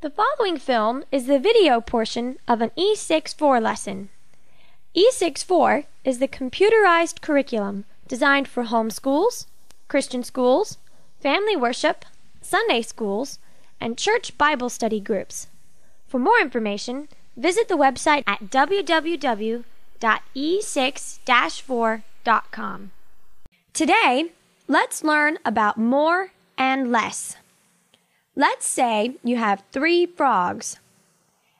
The following film is the video portion of an E6-4 lesson. E6-4 is the computerized curriculum designed for homeschools, Christian schools, family worship, Sunday schools, and church Bible study groups. For more information, visit the website at www.e6-4.com. Today, let's learn about more and less. Let's say you have three frogs.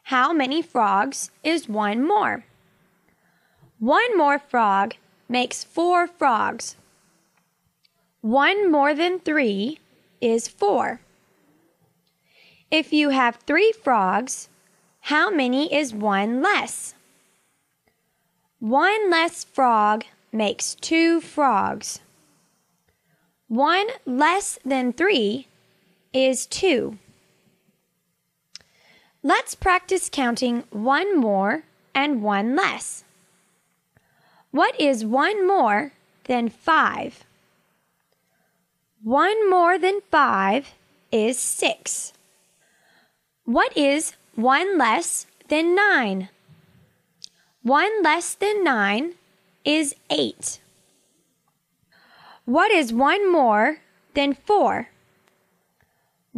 How many frogs is one more? One more frog makes four frogs. One more than three is four. If you have three frogs, how many is one less? One less frog makes two frogs. One less than three is two. Let's practice counting one more and one less. What is one more than five? One more than five is six. What is one less than nine? One less than nine is eight. What is one more than four?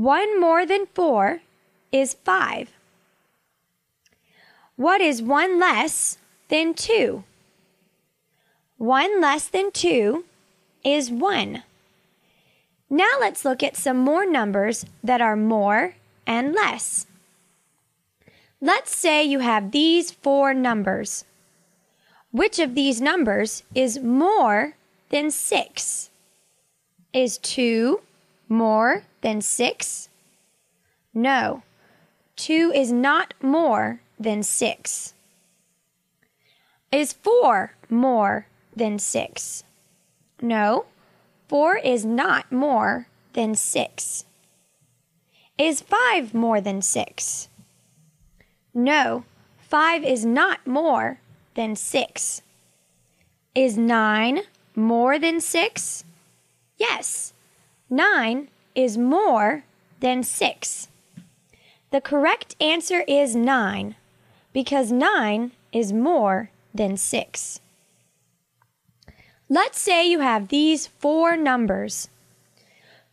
One more than four is five. What is one less than two? One less than two is one. Now let's look at some more numbers that are more and less. Let's say you have these four numbers. Which of these numbers is more than six? Is two more than six? No, two is not more than six. Is four more than six? No, four is not more than six. Is five more than six? No, five is not more than six. Is nine more than six? Yes, nine is more than six. The correct answer is nine because nine is more than six. Let's say you have these four numbers.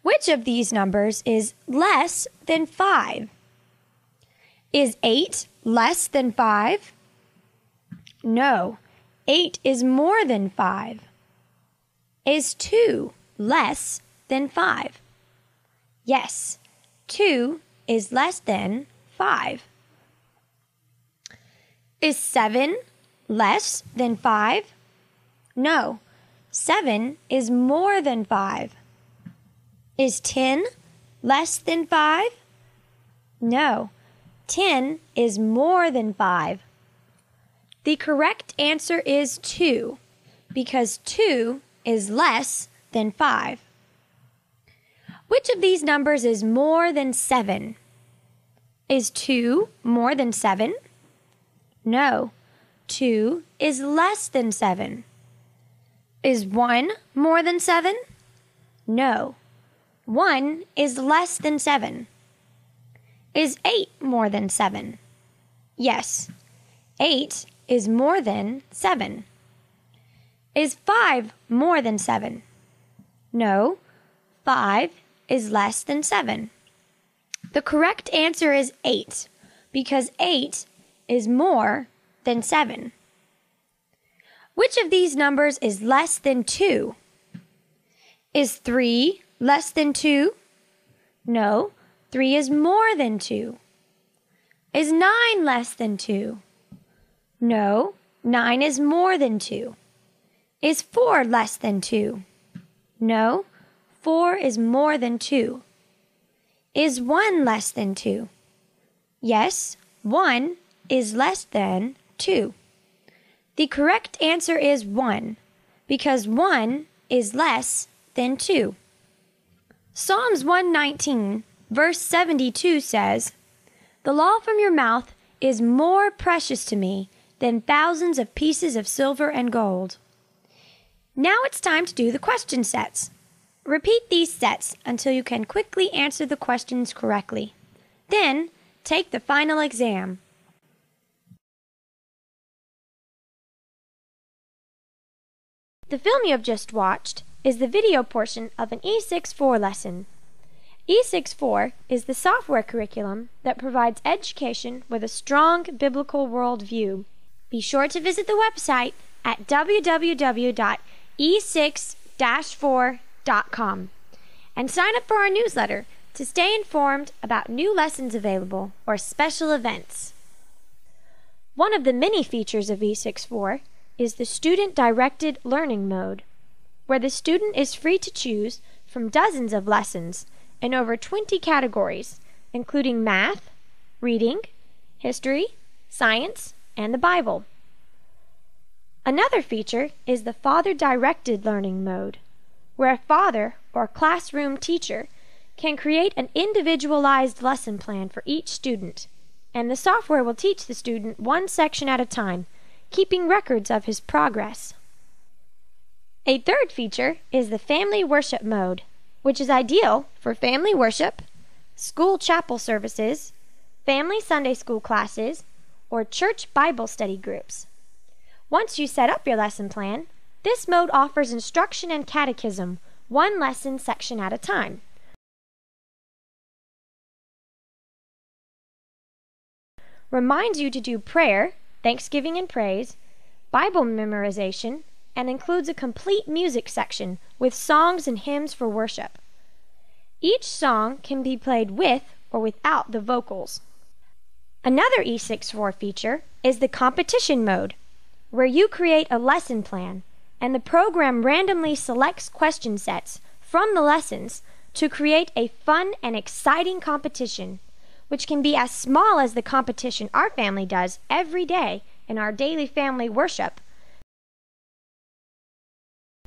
Which of these numbers is less than five? Is 8 less than 5? No, 8 is more than 5. Is 2 less than 5? Yes, 2 is less than 5. Is 7 less than 5? No, 7 is more than 5. Is 10 less than 5? No, 10 is more than 5. The correct answer is 2 because 2 is less than 5. Which of these numbers is more than 7? Is 2 more than 7? No, 2 is less than 7. Is 1 more than 7? No, 1 is less than 7. Is 8 more than 7? Yes, 8 is more than 7. Is 5 more than 7? No, 5 is less than 7. The correct answer is 8 because 8 is more than 7. Which of these numbers is less than 2? Is 3 less than 2? No, 3 is more than 2. Is 9 less than 2? No, 9 is more than 2. Is 4 less than 2? No, 4 is more than 2. Is 1 less than 2? Yes, 1 is less than 2. The correct answer is 1 because 1 is less than 2. Psalms 119 Verse 72 says, The law from your mouth is more precious to me than thousands of pieces of silver and gold. Now it's time to do the question sets. Repeat these sets until you can quickly answer the questions correctly. Then take the final exam. The film you have just watched is the video portion of an E64 lesson. E64 is the software curriculum that provides education with a strong biblical worldview. Be sure to visit the website at www.e6-4.com and sign up for our newsletter to stay informed about new lessons available or special events. One of the many features of E64 is the Student Directed Learning Mode, where the student is free to choose from dozens of lessons in over 20 categories, including math, reading, history, science, and the Bible. Another feature is the Father Directed Learning Mode, where a father or classroom teacher can create an individualized lesson plan for each student, and the software will teach the student one section at a time, keeping records of his progress. A third feature is the Family Worship Mode, which is ideal for family worship, school chapel services, family Sunday school classes, or church Bible study groups. Once you set up your lesson plan, this mode offers instruction and catechism, one lesson section at a time. reminds you to do prayer, thanksgiving and praise, Bible memorization, and includes a complete music section with songs and hymns for worship. Each song can be played with or without the vocals. Another E64 feature is the competition mode, where you create a lesson plan and the program randomly selects question sets from the lessons to create a fun and exciting competition which can be as small as the competition our family does every day in our daily family worship,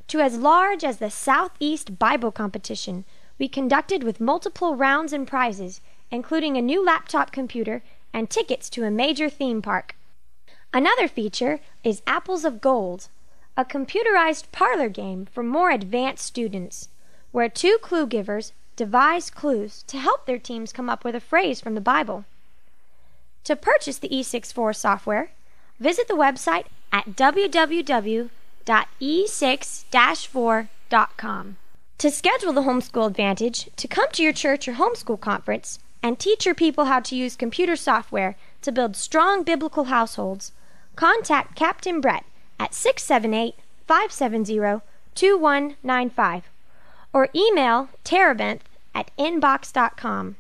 to as large as the Southeast Bible competition we conducted with multiple rounds and prizes, including a new laptop computer and tickets to a major theme park. Another feature is Apples of Gold, a computerized parlor game for more advanced students, where two clue givers devise clues to help their teams come up with a phrase from the Bible. To purchase the E64 software, visit the website at www.e6-4.com. To schedule the Homeschool Advantage to come to your church or homeschool conference and teach your people how to use computer software to build strong biblical households, contact Captain Bret at 678 570 2195 or email Terebinth at inbox.com.